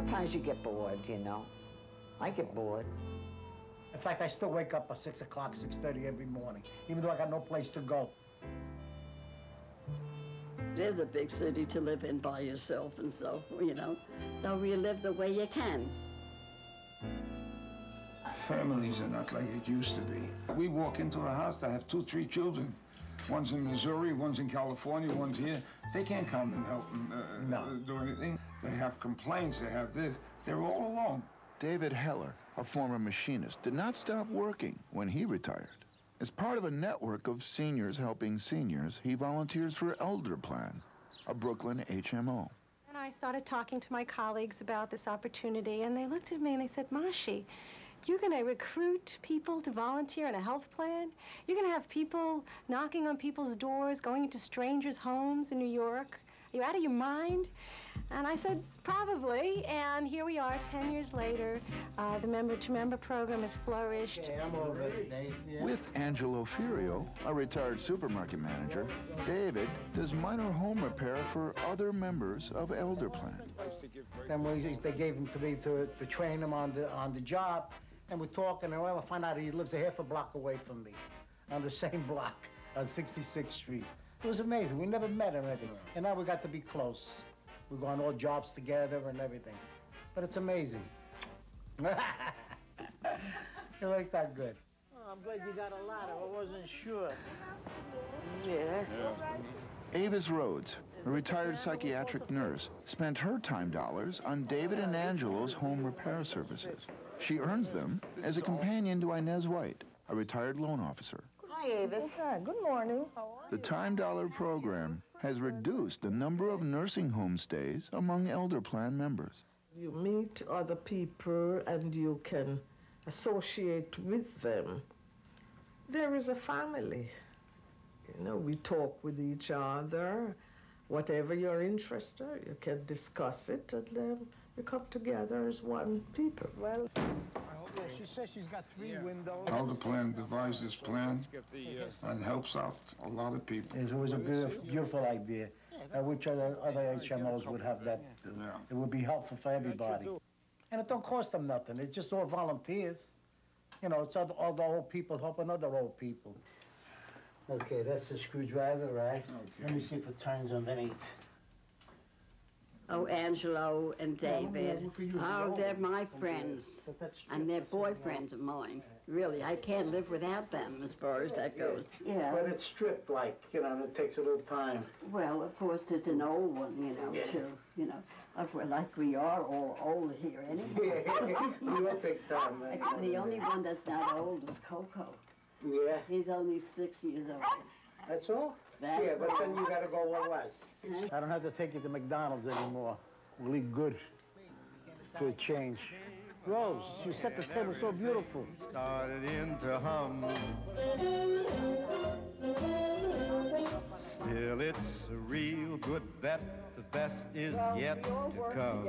Sometimes you get bored, you know. I get bored. In fact, I still wake up at 6 o'clock, 6.30 every morning, even though I got no place to go. There's a big city to live in by yourself and so, you know. So you live the way you can. Families are not like it used to be. We walk into a house that have two, three children. One's in Missouri, one's in California, one's here. They can't come and help them uh, No. do anything. They have complaints, they have this. They're all alone. David Heller, a former machinist, did not stop working when he retired. As part of a network of seniors helping seniors, he volunteers for Elder Plan, a Brooklyn HMO. And I started talking to my colleagues about this opportunity, and they looked at me and they said, Mashi, you're going to recruit people to volunteer in a health plan? You're going to have people knocking on people's doors, going into strangers' homes in New York? Are you out of your mind? And I said, probably. And here we are, 10 years later. Uh, the member to member program has flourished. Yeah, I'm over it, Dave. Yeah. With Angelo Furio, a retired supermarket manager, David does minor home repair for other members of Elder Plan. Then we, they gave him to me to, to train him on the, on the job, and we're talking, and well, I find out he lives a half a block away from me, on the same block, on 66th Street. It was amazing. We never met or anything, and now we got to be close. We go on all jobs together and everything. But it's amazing. you like that good. Oh, I'm glad you got a ladder. I wasn't sure. Yeah. Yeah. Avis Rhodes, a retired psychiatric nurse, spent her time dollars on David and Angelo's home repair services. She earns them as a companion to Inez White, a retired loan officer. Hi, Avis. Good morning. The Time Dollar program has reduced the number of nursing home stays among Elder Plan members. You meet other people and you can associate with them. There is a family. You know, we talk with each other. Whatever your interest are, you can discuss it and then we come together as one people. Well, Yeah, she says she's got three windows. Elder Plan devised this plan and helps out a lot of people. It was a beautiful, beautiful idea. I wish other, other HMOs would have that. uh, Yeah. It would be helpful for everybody. And it don't cost them nothing. It's just all volunteers. You know, it's all, all the old people helping other old people. Okay, that's the screwdriver, right? Let me see if it turns underneath. Oh, Angelo and David. could use the Oh, they're my friends. And they're stripped, that's all boyfriends of mine. Really, I can't live without them as far as that goes. Yeah. But Yeah. it's stripped like, you know, and it takes a little time. Well, of course, it's an old one, you know, too. You know, of- well, like we are all old here anyway. You'll take time, man. The only one that's not old is Coco. Yeah, He's only six years old. that's all? That's Yeah, but then you gotta go one less. I don't have to take you to McDonald's anymore. We'll eat good for a change. Rose, you set the table so beautiful. started in to hum. Still, it's a real good bet. The best is yet to come.